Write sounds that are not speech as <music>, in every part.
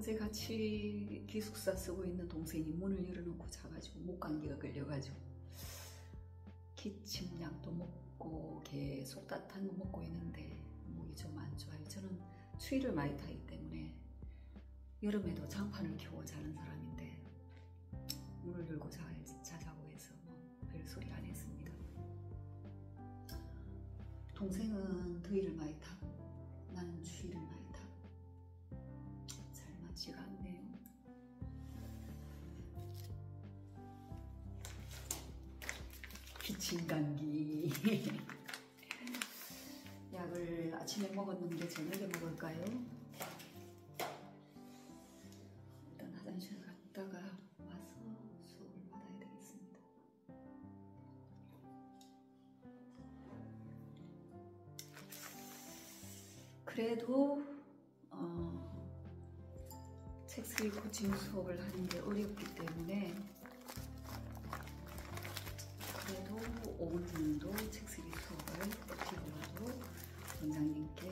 낮에 같이 기숙사 쓰고 있는 동생이 문을 열어놓고 자가지고 목감기가 걸려가지고 기침약도 먹고 계속 따뜻한 거 먹고 있는데 목이 좀 안 좋아요. 저는 추위를 많이 타기 때문에 여름에도 장판을 켜고 자는 사람인데 문을 열고 자, 자자고 해서 뭐 별소리 안 했습니다. 동생은 더위를 많이 타고 나는 추위를 맞지가 않네요. 기침 감기 <laughs> 약을 아침에 먹었는데 저녁에 먹을까요? 원장님께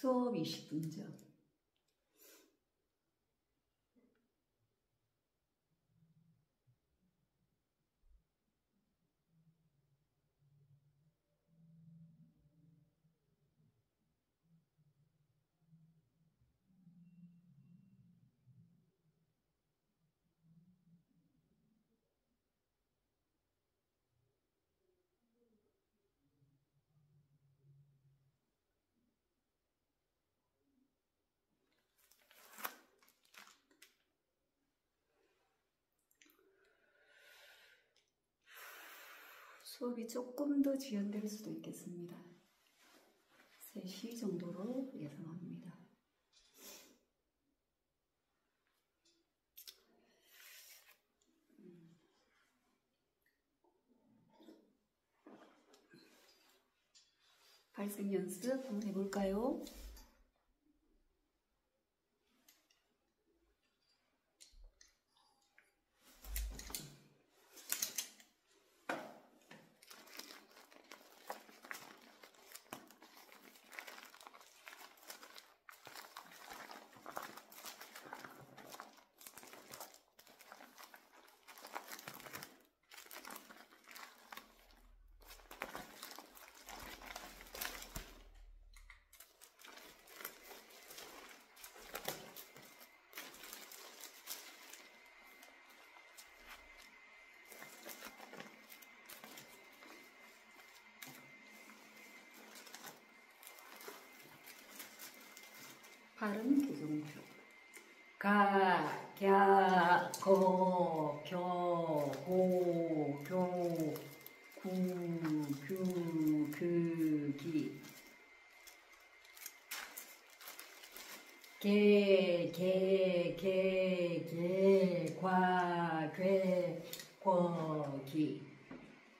수업 20분 전. 수업이 조금 더 지연될 수도 있겠습니다. 3시 정도로 예상합니다. 발생 연습 한번 해볼까요? 발음 교정표 가, 갸, 거, 겨, 고, 교, 구, 규, 그, 기. 개, 개, 개, 개, 과, 괴, 궈, 기.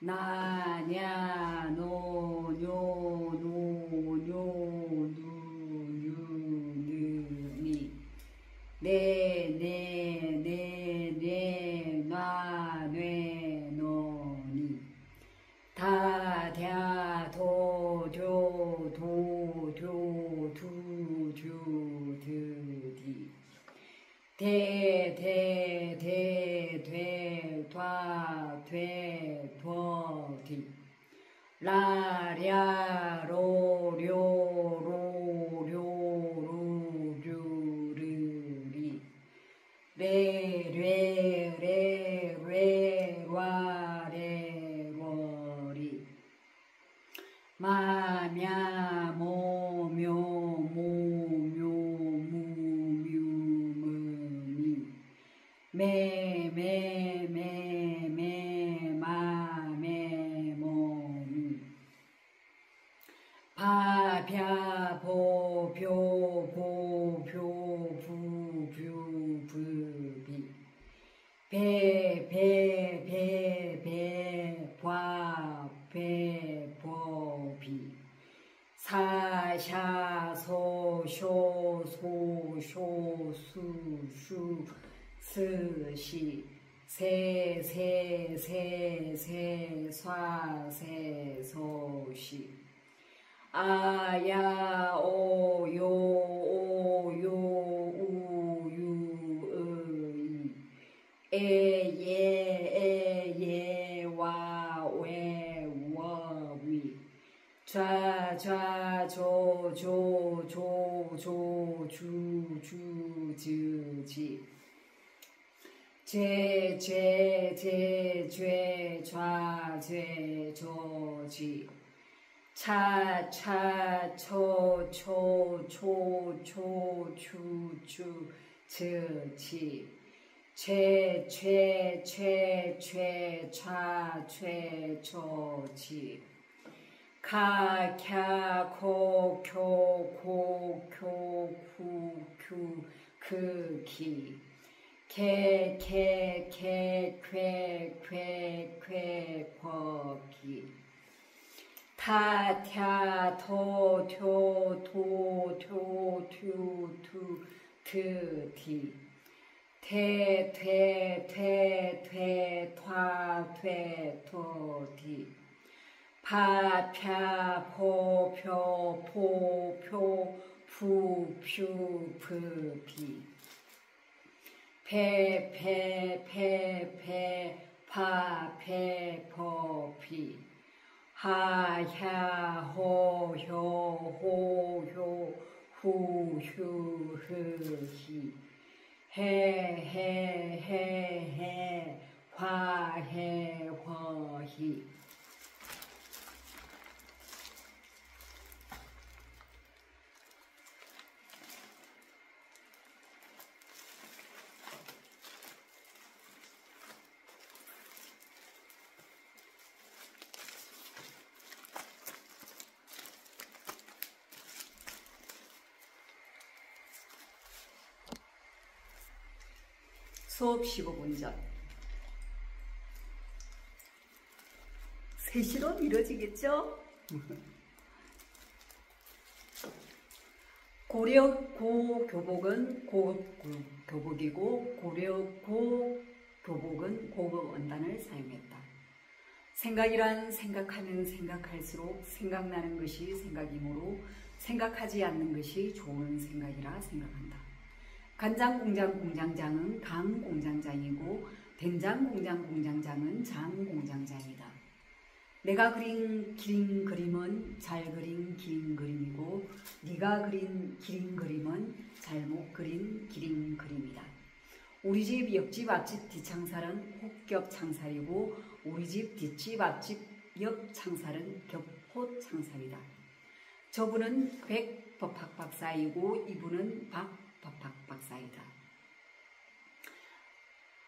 나, 냐, 노, 뇨, 노, 뇨, 네, 네, 네, 네, 놔, 뇌, 노, 니. 다, 갸, 도, 조, 도, 조, 두, 주, 드, 디. 대, 대, 대, 되, ద్వా, 되, 도, 디. 라, 랴, 세, 세, 세, 세, 쏴, 세, 소, 시. 아 야 오 요 오 요 우유 으이. 에 예 에 예 와외 워위. 좌 좌 조 조 조 조 주 주 즈 지 죄 죄 죄 죄 좌 죄 조 지 차, 차, 초, 초, 초, 초, 추, 추, 츠, 치. 최, 최, 최, 최, 차, 최, 초, 치. 카, 캬, 코, 쿄, 코, 쿄, 쿠, 큐, 크, 키. 개, 개, 개, 쾌, 쾌, 쾌, 쿼, 기. 타, 타, 토, 토, 토, 토, 투, 투, 트, 티. 태, 태, 태, 태, 타, 퇴, 토, 티. 파, 펴, 포, 표, 포, 표, 푸, 퓨, 프, 피. 폐, 폐, 폐, 폐, 파, 폐, 포, 피. 하, 야, 호, 효, 호, 효, 후, 휴, 흐, 히. 해, 화, 해, 허, 히. 수업 15분 전. 3시로 이루어지겠죠? 고려 고 교복은 고급 교복이고 고려 고 교복은 고급 원단을 사용했다. 생각이란 생각하면 생각할수록 생각나는 것이 생각이므로 생각하지 않는 것이 좋은 생각이라 생각한다. 간장 공장 공장장은 강 공장장이고 된장 공장 공장장은 장 공장장이다. 내가 그린 기린 그림은 잘 그린 기린 그림이고 네가 그린 기린 그림은 잘못 그린 기린 그림이다. 우리 집 옆집 앞집 뒷창살은 혹겹 창살이고 우리 집 뒷집 앞집 옆 창살은 겹호 창살이다. 저분은 백법학 박사이고 이분은 박 법학 박사이다.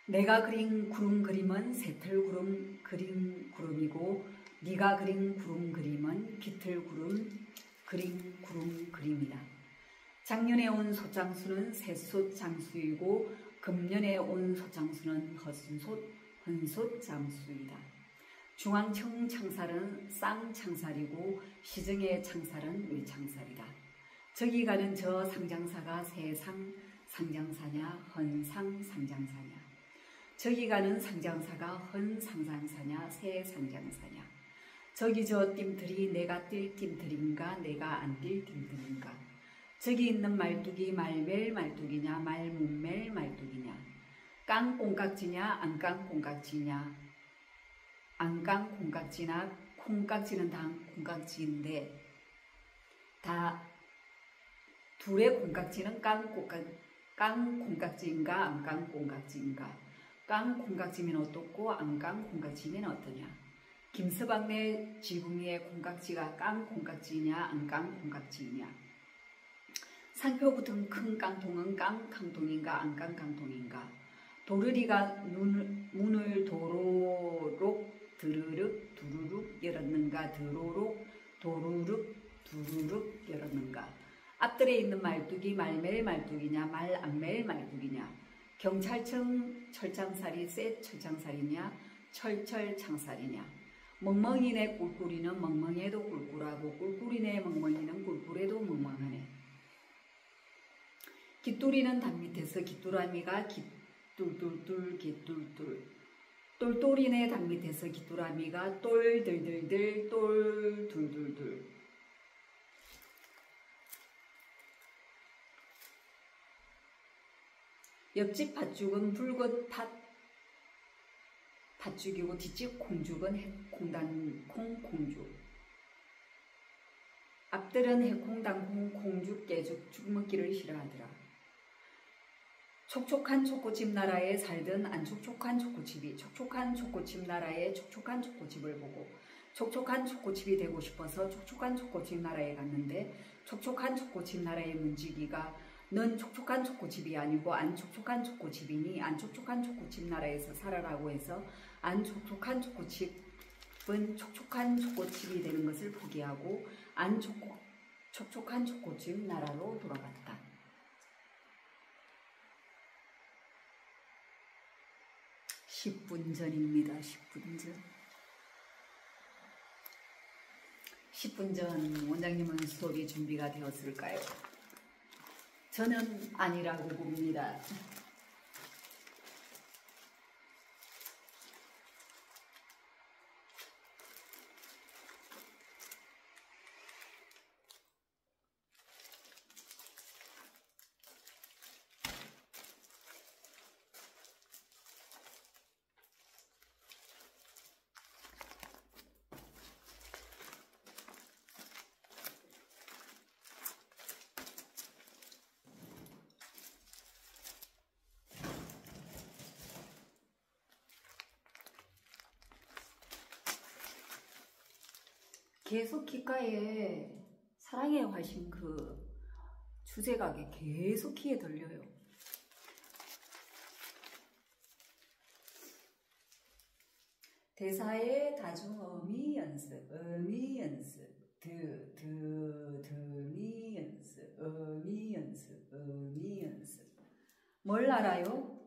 내가 그린 구름 그림은 새틀 구름 그림 구름이고 네가 그린 구름 그림은 깃틀 구름 그림 구름 그림이다. 작년에 온 소장수는 새솥 장수이고 금년에 온 소장수는 헛솥, 헌솥 장수이다. 중앙청 창살은 쌍창살이고 시정의 창살은 외창살이다. 저기 가는 저 상장사가 세상 상장사냐 헌상 상장사냐. 저기 가는 상장사가 헌 상장사냐 새 상장사냐. 저기 저 띠들이 내가 뛸 띠들인가 내가 안 뛸 띠들인가. 저기 있는 말뚝이 말멜 말뚝이냐 말문멜 말뚝이냐. 깡콩깍지냐 안 깡콩깍지냐. 안 깡 콩깍지나 콩깍지는 다 콩깍지인데 다 둘의 콩깍지는 깡콩깍 깡 콩깍지인가 안깡 콩깍지인가? 깡 콩깍지면 어떻고 안깡 콩깍지면 어떠냐? 김서방네 지붕의 콩깍지가 깡 콩깍지냐 안깡 콩깍지냐? 상표 붙은 큰 깡통은 깡깡통인가 안깡깡통인가? 도르리가 눈, 문을 도로록 드르륵 두루룩 열었는가? 드로록 도루룩 두루룩 열었는가 앞들에 있는 말뚝이 말멜 말뚝이냐 말 안멜 말뚝이냐 경찰청 철장살이 쎄 철장살이냐 철철 창살이냐. 멍멍이네 꿀꿀이는 멍멍해도 꿀꿀하고 꿀꿀이네 멍멍이는 꿀꿀해도 멍멍하네. 깃돌이는 단밑에서 깃돌아미가 깃돌돌돌 깃돌돌. 똘똘이네 단밑에서 깃돌아미가 똘들들들 똘둘둘둘 옆집 팥죽은 붉은 팥 팥죽이고 뒷집 콩죽은 해콩단 콩콩죽 앞들은 해콩당콩 콩죽 깨죽 죽먹기를 싫어하더라. 촉촉한 초코칩 나라에 살던 안 촉촉한 초코칩이 촉촉한 초코칩 나라의 촉촉한 초코칩을 보고 촉촉한 초코칩이 되고 싶어서 촉촉한 초코칩 나라에 갔는데 촉촉한 초코칩 나라의 문지기가 넌 촉촉한 초코칩이 아니고 안 촉촉한 초코칩이니 안 촉촉한 초코칩 나라에서 살아라고 해서 안 촉촉한 초코칩은 촉촉한 초코칩이 되는 것을 포기하고 안 촉촉, 촉촉한 초코칩 나라로 돌아갔다. 10분 전입니다. 10분 전. 10분 전 원장님은 수업이 준비가 되었을까요? 저는 아니라고 봅니다. 계속 귓가에 사랑의 화신 그 주제가게 계속 귀에 들려요. 대사의 다중 어미 연습, 어미 연습, 드, 드, 드미 연습, 어미 연습, 어미 연습. 뭘 알아요?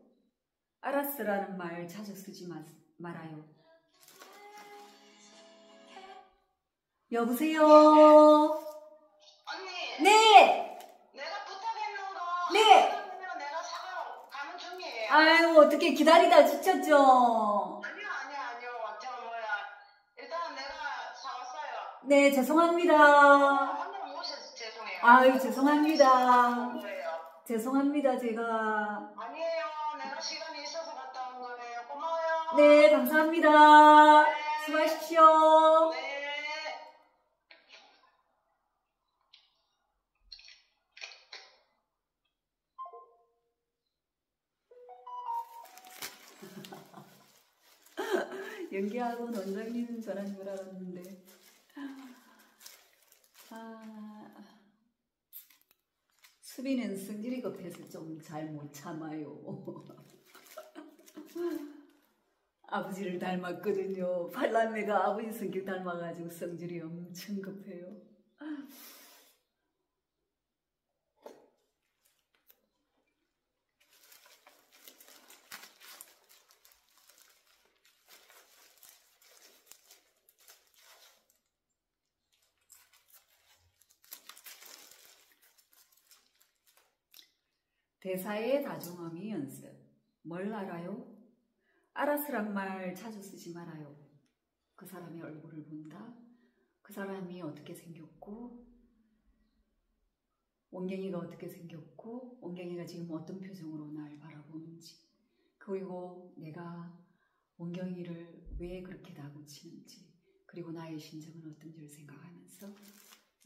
알았으라는 말 자주 쓰지 마, 말아요. 여보세요? 언니, 네! 내가 부탁했는 거 네! 하면 내가 사가러 가는 중이에요. 아유, 어떻게 기다리다 지쳤죠? 아니요, 아니요, 아니요. 저 뭐야. 일단 내가 사왔어요. 네, 죄송합니다. 한번 모셔서 죄송해요. 아유, 죄송합니다. 죄송합니다, 제가. 아니에요. 내가 시간이 있어서 갔다 온 거예요. 고마워요. 네, 감사합니다. 네. 수고하십시오. 네. 연기하고 원장님 전화인 줄 알았는데. 아, 수비는 승질이 급해서 좀 잘 못 참아요. <laughs> 아버지를 닮았거든요. 팔남매가 아버지 성격 닮아가지고 성질이 엄청 급해요. 대사의 다중어미 연습. 뭘 알아요? 알았으란 말 자주 쓰지 말아요. 그 사람의 얼굴을 본다. 그 사람이 어떻게 생겼고, 원경이가 어떻게 생겼고, 원경이가 지금 어떤 표정으로 날 바라보는지, 그리고 내가 원경이를 왜 그렇게 다구치는지, 그리고 나의 심정은 어떤지를 생각하면서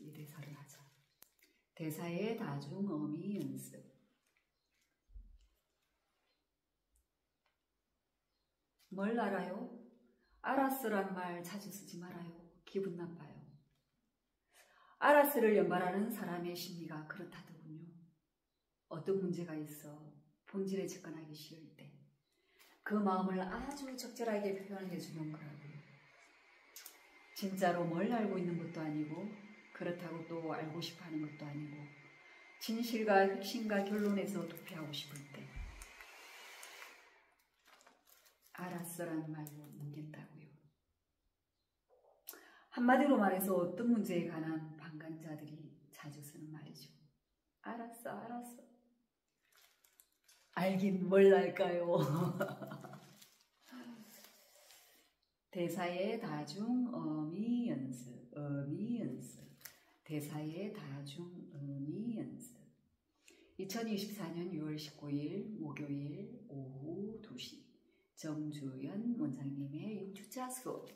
이 대사를 하자. 대사의 다중어미 연습. 뭘 알아요? 알았으란 말 자주 쓰지 말아요. 기분 나빠요. 알았으를 연발하는 사람의 심리가 그렇다더군요. 어떤 문제가 있어 본질에 접근하기 싫을 때그 마음을 아주 적절하게 표현해 주는 거라고요. 진짜로 뭘 알고 있는 것도 아니고 그렇다고 또 알고 싶어 하는 것도 아니고 진실과 핵심과 결론에서 도피하고 싶을 때 알았어라는 말로 묻겠다고요. 한마디로 말해서 어떤 문제에 관한 방관자들이 자주 쓰는 말이죠. 알았어, 알았어. 알긴 뭘 알까요? <laughs> 대사의 다중 어미 연습, 어미 연습. 대사의 다중 어미 연습. 2024년 6월 19일 목요일 오후 2시 정주연 원장님의 6주차 수업